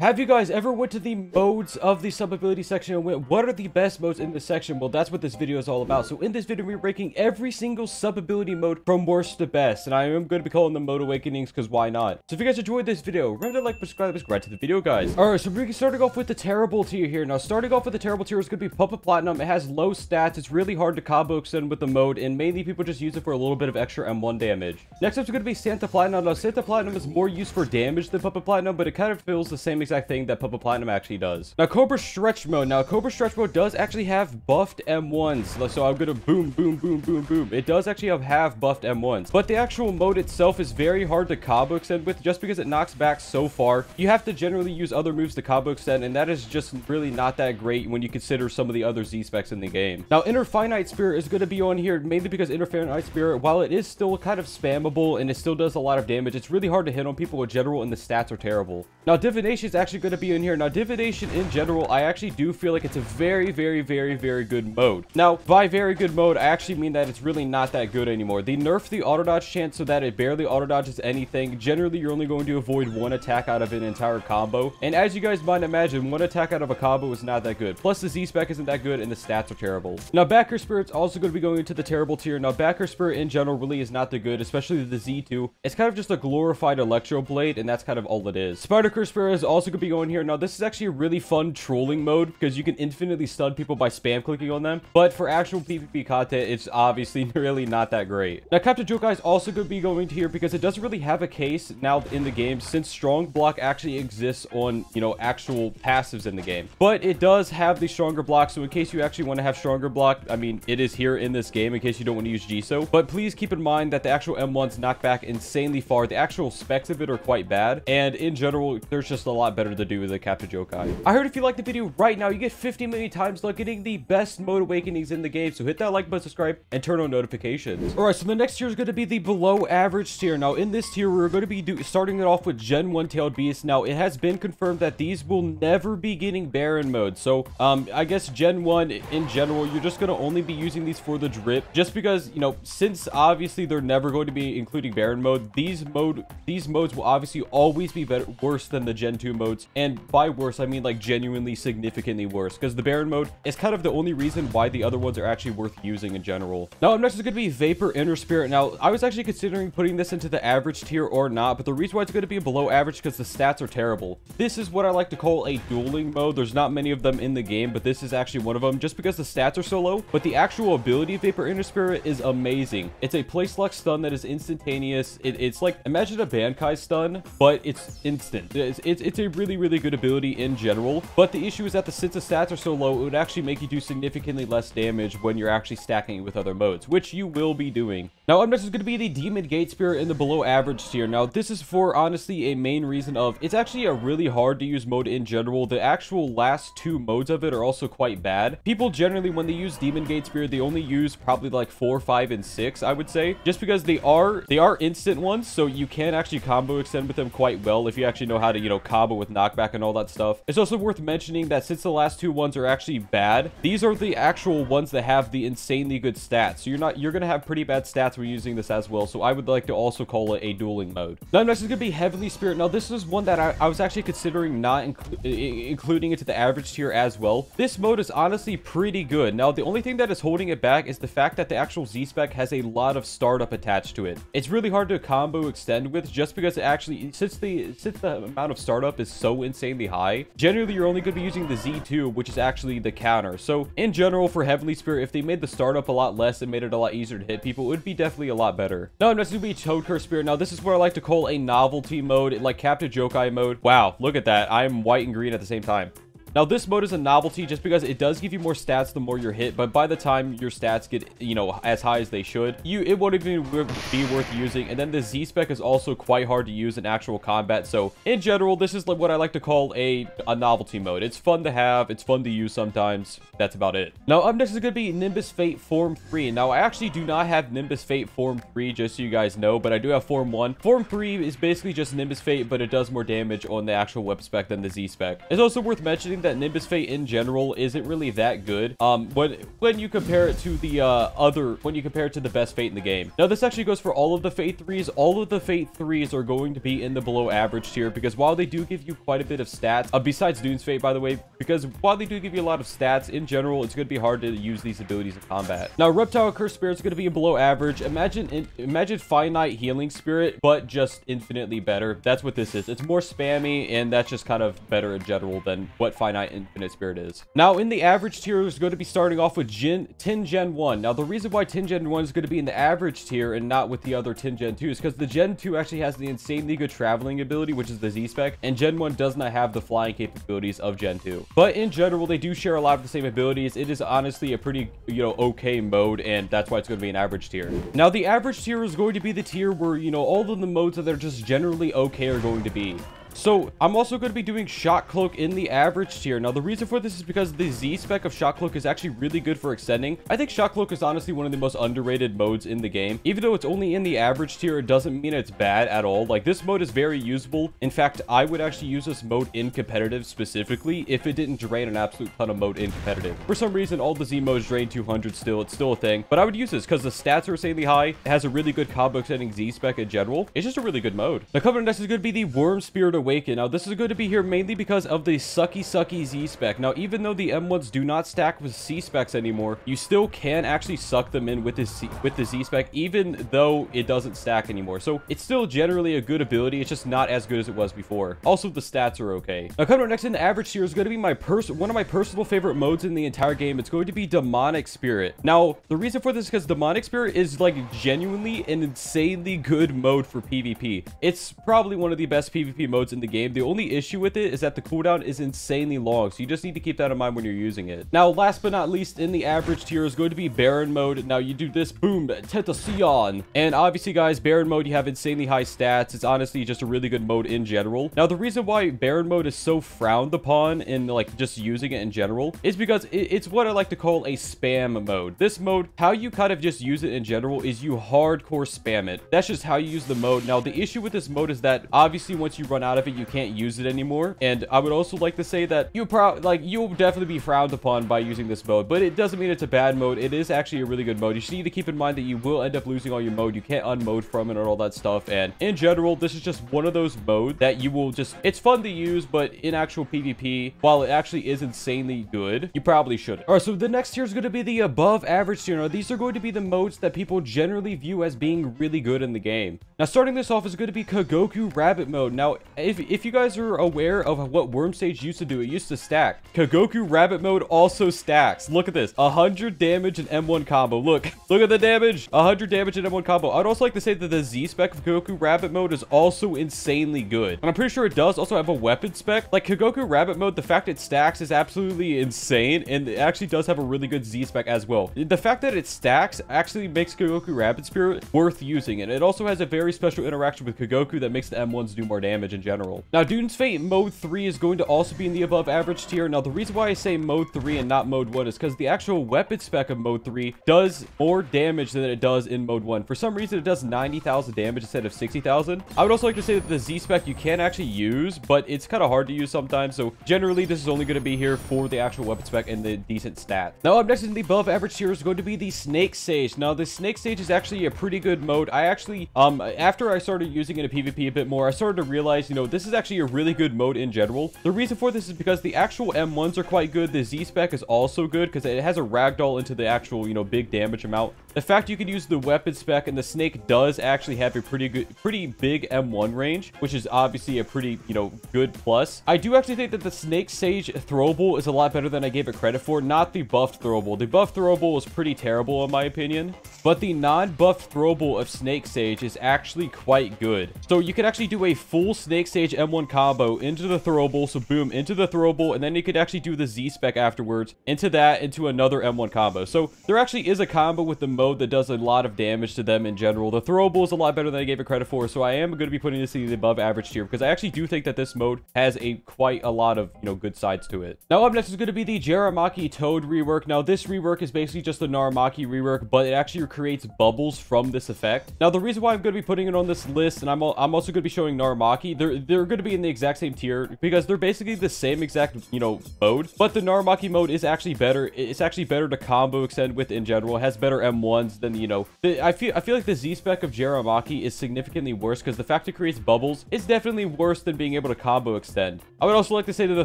Have you guys ever went to the modes of the sub ability section and went, what are the best modes in this section? Well, that's what this video is all about. So in this video, we're ranking every single sub ability mode from worst to best. And I am going to be calling them mode awakenings because why not? So if you guys enjoyed this video, remember to like, subscribe, subscribe to the video, guys. All right, so we're starting off with the terrible tier here. Now, starting off with the terrible tier is going to be Puppet Platinum. It has low stats. It's really hard to combo extend with the mode, and mainly people just use it for a little bit of extra M1 damage. Next up is going to be Santa Platinum. Now, Santa Platinum is more used for damage than Puppet Platinum, but it kind of feels the same exact thing that Puppet Platinum actually does. Now, Cobra Stretch Mode. Now, Cobra Stretch Mode does actually have buffed M1s. So I'm going to boom, boom, boom, boom, boom. It does actually have half buffed M1s. But the actual mode itself is very hard to combo extend with just because it knocks back so far. You have to generally use other moves to combo extend, and that is just really not that great when you consider some of the other Z specs in the game. Now, Inner Finite Spirit is going to be on here mainly because Inner Finite Spirit, while it is still kind of spammable and it still does a lot of damage, it's really hard to hit on people in general and the stats are terrible. Now, Divination is actually going to be in here. Now, Divination in general, I actually do feel like it's a very, very, very, very good mode. Now, by very good mode, I actually mean that it's really not that good anymore. They nerfed the auto dodge chance so that it barely auto dodges anything. Generally, you're only going to avoid one attack out of an entire combo. And as you guys might imagine, one attack out of a combo is not that good. Plus, the Z-Spec isn't that good and the stats are terrible. Now, Backer Spirit's also going to be going into the terrible tier. Now, Backer Spirit in general really is not that good, especially the Z2. It's kind of just a glorified Electro Blade, and that's kind of all it is. Spider Curse Spirit is also going to be going here. Now, this is actually a really fun trolling mode because you can infinitely stun people by spam clicking on them. But for actual PvP content, it's obviously really not that great. Now, Captain Jokai is also going to be going to here because it doesn't really have a case now in the game since Strong Block actually exists on, you know, actual passives in the game. But it does have the stronger block, so in case you actually want to have stronger block, I mean, it is here in this game in case you don't want to use Jiso. But please keep in mind that the actual M1s knock back insanely far. The actual specs of it are quite bad. And in general, there's just a lot better to do with a Captain Jokai. I heard if you like the video right now, you get 50 million times luck getting the best mode awakenings in the game. So hit that like button, subscribe, and turn on notifications. All right, so the next tier is going to be the below average tier. Now, in this tier, we're going to be starting it off with Gen 1 Tailed Beast. Now, it has been confirmed that these will never be getting Baron mode. So, um, I guess Gen 1 in general, you're just going to only be using these for the drip. Just because, you know, since obviously they're never going to be including Baron mode, these mode these modes will obviously always be better worse than the Gen 2 modes. And by worse, I mean like genuinely significantly worse. Because the Baron mode is kind of the only reason why the other ones are actually worth using in general. Now, next is going to be Vapor Inner Spirit. Now, I was actually considering putting this into the average tier or not, but the reason why it's going to be below average because the stats are terrible. This is what I like to call a dueling mode. There's not many of them in the game, but this is actually one of them just because the stats are so low. But the actual ability of Vapor Inner Spirit is amazing. It's a place lock stun that is instantaneous. It, it's like, imagine a Bankai stun, but it's instant. It's, it's, it's a really, really good ability in general. But the issue is that the since the stats are so low, it would actually make you do significantly less damage when you're actually stacking it with other modes, which you will be doing. Now, up next is going to be the Demon Gate Spirit in the below average tier. Now, this is for honestly a main reason of it's actually a really hard to use mode in general. The actual last two modes of it are also quite bad. People generally, when they use Demon Gate Spirit, they only use probably like four, five, and six, I would say, just because they are they are instant ones, so you can actually combo extend with them quite well if you actually know how to, you know, combo with knockback and all that stuff. It's also worth mentioning that since the last two ones are actually bad, these are the actual ones that have the insanely good stats. So you're not you're gonna have pretty bad stats when using this as well. So I would like to also call it a dueling mode. Now next is gonna be Heavenly Spirit. Now this is one that I, I was actually considering not inclu including it to the average tier as well. This mode is honestly pretty good. Now the only thing that is holding it back is the fact that the actual Z-Spec has a lot of startup attached to it. It's really hard to combo extend with just because it actually, since the, since the amount of startup is so insanely high, generally you're only going to be using the Z2, which is actually the counter. So in general for Heavenly Spirit, if they made the startup a lot less and made it a lot easier to hit people, it would be definitely a lot better. Now I'm next would be Toad Curse Spirit. Now this is what I like to call a novelty mode, like Captain Jokai mode. Wow, look at that. I'm white and green at the same time. Now, this mode is a novelty just because it does give you more stats the more you're hit, but by the time your stats get, you know, as high as they should, you it won't even be worth using. And then the Z-Spec is also quite hard to use in actual combat. So, in general, this is what I like to call a, a novelty mode. It's fun to have. It's fun to use sometimes. That's about it. Now, up next is going to be Nimbus Fate Form 3. Now, I actually do not have Nimbus Fate Form 3, just so you guys know, but I do have Form 1. Form 3 is basically just Nimbus Fate, but it does more damage on the actual whip spec than the Z-Spec. It's also worth mentioning think that Nimbus Fate in general isn't really that good. Um, when when you compare it to the uh, other, when you compare it to the best Fate in the game. Now, this actually goes for all of the Fate threes. All of the Fate threes are going to be in the below average tier because while they do give you quite a bit of stats, uh, besides Dune's Fate, by the way, because while they do give you a lot of stats in general, it's going to be hard to use these abilities in combat. Now, Reptile Curse Spirit is going to be a below average. Imagine, in, imagine Finite Healing Spirit, but just infinitely better. That's what this is. It's more spammy, and that's just kind of better in general than what Finite Infinite Spirit is. Now, in the average tier, is going to be starting off with Gen, 10 Gen 1. Now, the reason why 10 Gen 1 is going to be in the average tier and not with the other 10 Gen 2 is because the Gen 2 actually has the insanely good traveling ability, which is the Z-Spec, and Gen 1 does not have the flying capabilities of Gen 2. But in general, they do share a lot of the same abilities. It is honestly a pretty, you know, okay mode, and that's why it's going to be an average tier. Now, the average tier is going to be the tier where, you know, all of the modes that are just generally okay are going to be. So I'm also going to be doing Shot Cloak in the average tier. Now the reason for this is because the Z spec of Shot Cloak is actually really good for extending. I think Shot Cloak is honestly one of the most underrated modes in the game. Even though it's only in the average tier, it doesn't mean it's bad at all. Like this mode is very usable. In fact, I would actually use this mode in competitive specifically if it didn't drain an absolute ton of mode in competitive. For some reason, all the Z modes drain 200 still. It's still a thing. But I would use this because the stats are insanely high. It has a really good combo extending Z spec in general. It's just a really good mode. Now coming next is going to be the Worm Spirit Awaken. Now, this is going to be here mainly because of the sucky, sucky Z-Spec. Now, even though the M1s do not stack with C-Specs anymore, you still can actually suck them in with the, C with the Z-Spec, even though it doesn't stack anymore. So, it's still generally a good ability. It's just not as good as it was before. Also, the stats are okay. Now, coming up next in the average tier is going to be my one of my personal favorite modes in the entire game. It's going to be Demonic Spirit. Now, the reason for this is because Demonic Spirit is, like, genuinely an insanely good mode for PvP. It's probably one of the best PvP modes in the game game. The only issue with it is that the cooldown is insanely long, so you just need to keep that in mind when you're using it. Now, last but not least, in the average tier is going to be Baron mode. Now, you do this, boom, Tentacion. And obviously, guys, Baron mode, you have insanely high stats. It's honestly just a really good mode in general. Now, the reason why Baron mode is so frowned upon in, like, just using it in general is because it's what I like to call a spam mode. This mode, how you kind of just use it in general is you hardcore spam it. That's just how you use the mode. Now, the issue with this mode is that obviously once you run out of it, you can't can't use it anymore. And I would also like to say that you probably like you'll definitely be frowned upon by using this mode, but it doesn't mean it's a bad mode. It is actually a really good mode. You just need to keep in mind that you will end up losing all your mode. You can't unmode from it and all that stuff. And in general, this is just one of those modes that you will just it's fun to use, but in actual PvP, while it actually is insanely good, you probably shouldn't. All right, so the next tier is going to be the above average tier. Now, these are going to be the modes that people generally view as being really good in the game. Now, starting this off is going to be Kagoku Rabbit mode. Now, if, if you guys are aware of what Worm Stage used to do, it used to stack. Kagoku Rabbit Mode also stacks. Look at this. 100 damage and M1 combo. Look. Look at the damage. 100 damage and M1 combo. I'd also like to say that the Z-spec of Kagoku Rabbit Mode is also insanely good. And I'm pretty sure it does also have a weapon spec. Like Kagoku Rabbit Mode, the fact it stacks is absolutely insane. And it actually does have a really good Z-spec as well. The fact that it stacks actually makes Kagoku Rabbit Spirit worth using. And it also has a very special interaction with Kagoku that makes the M1s do more damage in general. Now, now, Dune's Fate Mode 3 is going to also be in the above average tier. Now, the reason why I say Mode 3 and not Mode 1 is because the actual weapon spec of Mode 3 does more damage than it does in Mode 1. For some reason, it does 90,000 damage instead of 60,000. I would also like to say that the Z spec you can actually use, but it's kind of hard to use sometimes. So generally, this is only going to be here for the actual weapon spec and the decent stat. Now, up next in the above average tier is going to be the Snake Sage. Now, the Snake Sage is actually a pretty good mode. I actually, um, after I started using it in PvP a bit more, I started to realize, you know, this is actually a really good mode in general. The reason for this is because the actual M1s are quite good. The Z-Spec is also good because it has a ragdoll into the actual, you know, big damage amount. The fact you can use the weapon spec and the Snake does actually have a pretty good, pretty big M1 range, which is obviously a pretty, you know, good plus. I do actually think that the Snake Sage throwable is a lot better than I gave it credit for. Not the buffed throwable. The buffed throwable is pretty terrible in my opinion, but the non-buffed throwable of Snake Sage is actually quite good. So you can actually do a full Snake Sage M1 one combo into the throwable. So boom, into the throwable, and then you could actually do the Z-spec afterwards into that, into another M1 combo. So there actually is a combo with the mode that does a lot of damage to them in general. The throwable is a lot better than I gave it credit for, so I am going to be putting this in the above average tier because I actually do think that this mode has a quite a lot of, you know, good sides to it. Now up next is going to be the Jaramaki Toad rework. Now this rework is basically just the Naramaki rework, but it actually creates bubbles from this effect. Now the reason why I'm going to be putting it on this list, and I'm, I'm also going to be showing Naramaki, there, they're going to be in the exact same tier because they're basically the same exact, you know, mode. But the Naramaki mode is actually better. It's actually better to combo extend with in general. It has better M1s than, you know, the, I feel I feel like the Z-spec of Jeromaki is significantly worse because the fact it creates bubbles is definitely worse than being able to combo extend. I would also like to say that the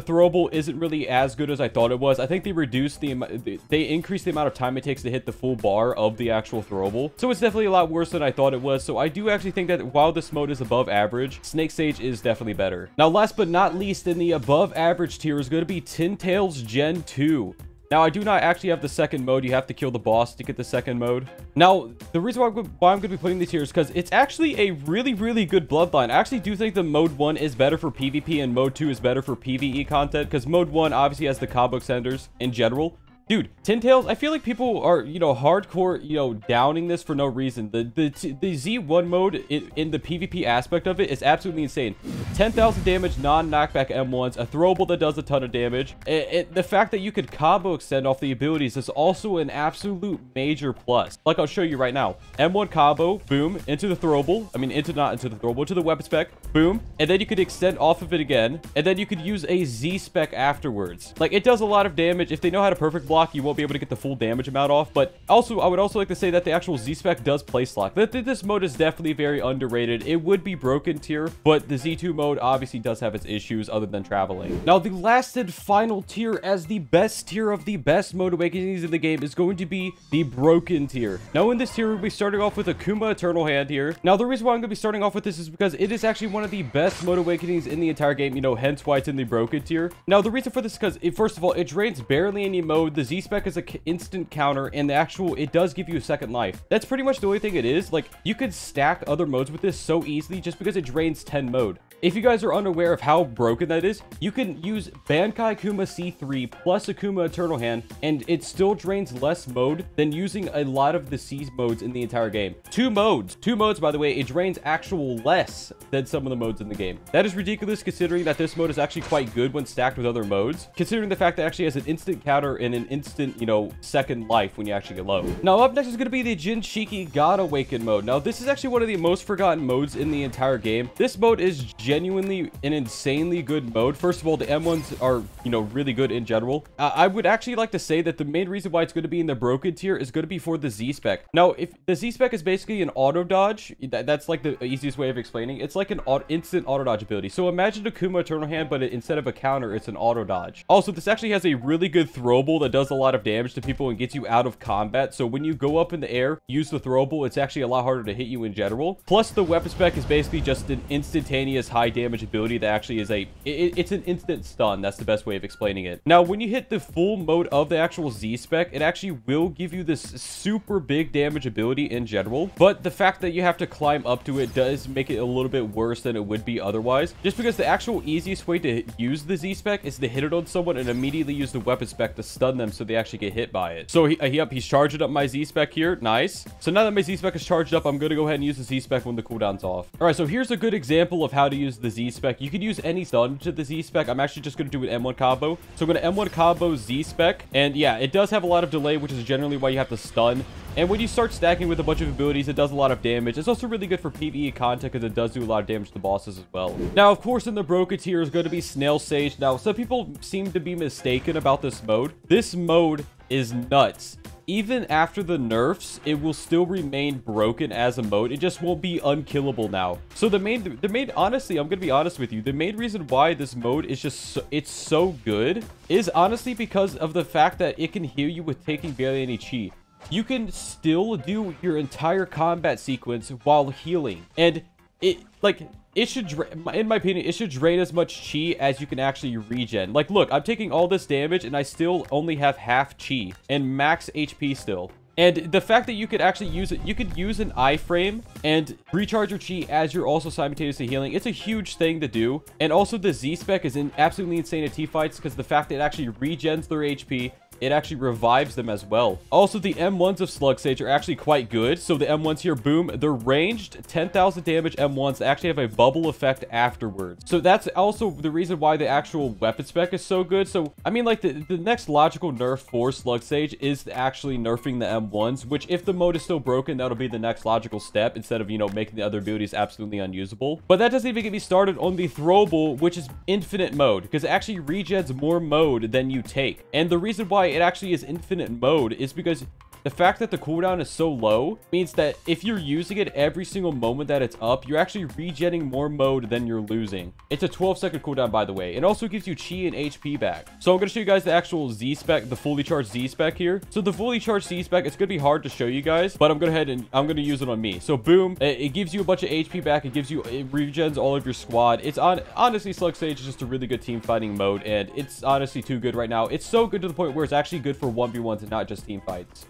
throwable isn't really as good as I thought it was. I think they reduced the, they increased the amount of time it takes to hit the full bar of the actual throwable. So it's definitely a lot worse than I thought it was. So I do actually think that while this mode is above average, Snake Sage is definitely better. Now, last but not least, in the above average tier is going to be Tin Tails Gen 2. Now, I do not actually have the second mode. You have to kill the boss to get the second mode. Now, the reason why I'm, why I'm going to be putting this here is because it's actually a really, really good bloodline. I actually do think the mode 1 is better for PvP and mode 2 is better for PvE content because mode 1 obviously has the combo extenders in general. Dude, Tin Tails, I feel like people are, you know, hardcore, you know, downing this for no reason. The the, the Z1 mode in, in the PvP aspect of it is absolutely insane. 10,000 damage, non-knockback M1s, a throwable that does a ton of damage. It, it, the fact that you could combo extend off the abilities is also an absolute major plus. Like I'll show you right now. M1 combo, boom, into the throwable. I mean, into not into the throwable, to the weapon spec, boom. And then you could extend off of it again. And then you could use a Z spec afterwards. Like, it does a lot of damage. If they know how to perfect block block, you won't be able to get the full damage amount off. But also, I would also like to say that the actual Z-Spec does place lock. This mode is definitely very underrated. It would be broken tier, but the Z2 mode obviously does have its issues other than traveling. Now, the last and final tier as the best tier of the best mode awakenings in the game is going to be the broken tier. Now, in this tier, we'll be starting off with Akuma Eternal Hand here. Now, the reason why I'm going to be starting off with this is because it is actually one of the best mode awakenings in the entire game, you know, hence why it's in the broken tier. Now, the reason for this is because, first of all, it drains barely any mode. The Z-Spec is an instant counter, and the actual, it does give you a second life. That's pretty much the only thing it is. Like, you could stack other modes with this so easily just because it drains 10 mode. If you guys are unaware of how broken that is, you can use Bankai Kuma C3 plus Akuma Eternal Hand, and it still drains less mode than using a lot of the C's modes in the entire game. Two modes. Two modes, by the way, it drains actual less than some of the modes in the game. That is ridiculous considering that this mode is actually quite good when stacked with other modes, considering the fact that it actually has an instant counter and an instant, you know, second life when you actually get low. Now, up next is going to be the Jinchiki God Awaken mode. Now, this is actually one of the most forgotten modes in the entire game. This mode is genuinely an insanely good mode. First of all, the M1s are, you know, really good in general. Uh, I would actually like to say that the main reason why it's going to be in the broken tier is going to be for the Z-Spec. Now, if the Z-Spec is basically an auto dodge, that, that's like the easiest way of explaining. It's like an auto, instant auto dodge ability. So imagine Akuma Eternal Hand, but instead of a counter, it's an auto dodge. Also, this actually has a really good throwable that does a lot of damage to people and gets you out of combat. So when you go up in the air, use the throwable, it's actually a lot harder to hit you in general. Plus, the weapon spec is basically just an instantaneous high damage ability that actually is a... It, it's an instant stun. That's the best way of explaining it. Now, when you hit the full mode of the actual Z-Spec, it actually will give you this super big damage ability in general. But the fact that you have to climb up to it does make it a little bit worse than it would be otherwise. Just because the actual easiest way to use the Z-Spec is to hit it on someone and immediately use the weapon spec to stun them so they actually get hit by it. So he, uh, he up, he's charging up my Z-Spec here. Nice. So now that my Z-Spec is charged up, I'm going to go ahead and use the Z-Spec when the cooldown's off. All right, so here's a good example of how to use the Z-Spec. You could use any stun to the Z-Spec. I'm actually just going to do an M1 combo. So I'm going to M1 combo Z-Spec. And yeah, it does have a lot of delay, which is generally why you have to stun. And when you start stacking with a bunch of abilities, it does a lot of damage. It's also really good for PvE content because it does do a lot of damage to the bosses as well. Now, of course, in the broken tier is going to be Snail Sage. Now, some people seem to be mistaken about this mode. This mode is nuts. Even after the nerfs, it will still remain broken as a mode. It just won't be unkillable now. So the main, the main, honestly, I'm going to be honest with you. The main reason why this mode is just, so, it's so good is honestly because of the fact that it can heal you with taking barely any chi you can still do your entire combat sequence while healing. And it, like, it should, in my opinion, it should drain as much chi as you can actually regen. Like, look, I'm taking all this damage and I still only have half chi and max HP still. And the fact that you could actually use it, you could use an iframe and recharge your chi as you're also simultaneously healing. It's a huge thing to do. And also the Z-Spec is in absolutely insane at T-fights because the fact that it actually regens their HP it actually revives them as well. Also, the M1s of Slug Sage are actually quite good. So the M1s here, boom, they're ranged 10,000 damage M1s that actually have a bubble effect afterwards. So that's also the reason why the actual weapon spec is so good. So, I mean, like, the, the next logical nerf for Slug Sage is actually nerfing the M1s, which if the mode is still broken, that'll be the next logical step instead of, you know, making the other abilities absolutely unusable. But that doesn't even get me started on the throwable, which is infinite mode, because it actually regens more mode than you take. And the reason why it actually is infinite mode is because the fact that the cooldown is so low means that if you're using it every single moment that it's up, you're actually regenning more mode than you're losing. It's a 12 second cooldown, by the way. It also gives you chi and HP back. So I'm going to show you guys the actual Z spec, the fully charged Z spec here. So the fully charged Z spec, it's going to be hard to show you guys, but I'm going to head and I'm going to use it on me. So boom, it, gives you a bunch of HP back. It gives you, it regens all of your squad. It's on, honestly, Slug Sage is just a really good team fighting mode, and it's honestly too good right now. It's so good to the point where it's actually good for 1v1s and not just team fights.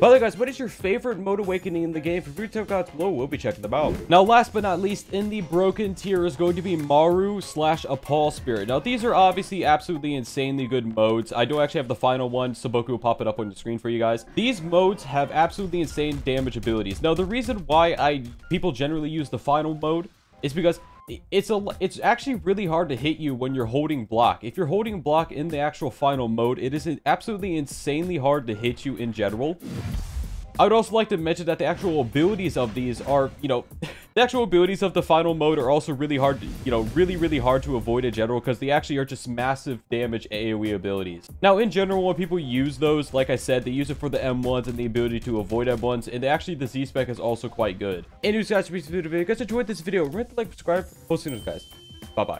By the way, guys, what is your favorite mode awakening in the game? For free tip comments below, we'll be checking them out. Now, last but not least, in the broken tier is going to be Maru slash Apal Spirit. Now, these are obviously absolutely insanely good modes. I do actually have the final one. Saboku will pop it up on the screen for you guys. These modes have absolutely insane damage abilities. Now, the reason why I people generally use the final mode is because it's a it's actually really hard to hit you when you're holding block. If you're holding block in the actual final mode it is absolutely insanely hard to hit you in general I would also like to mention that the actual abilities of these are, you know, the actual abilities of the final mode are also really hard, to, you know, really, really hard to avoid in general because they actually are just massive damage AoE abilities. Now, in general, when people use those, like I said, they use it for the M1s and the ability to avoid M1s, and actually the Z-Spec is also quite good. Anyways, guys, if you guys enjoyed this video, remember to like, subscribe, posting those guys. Bye-bye.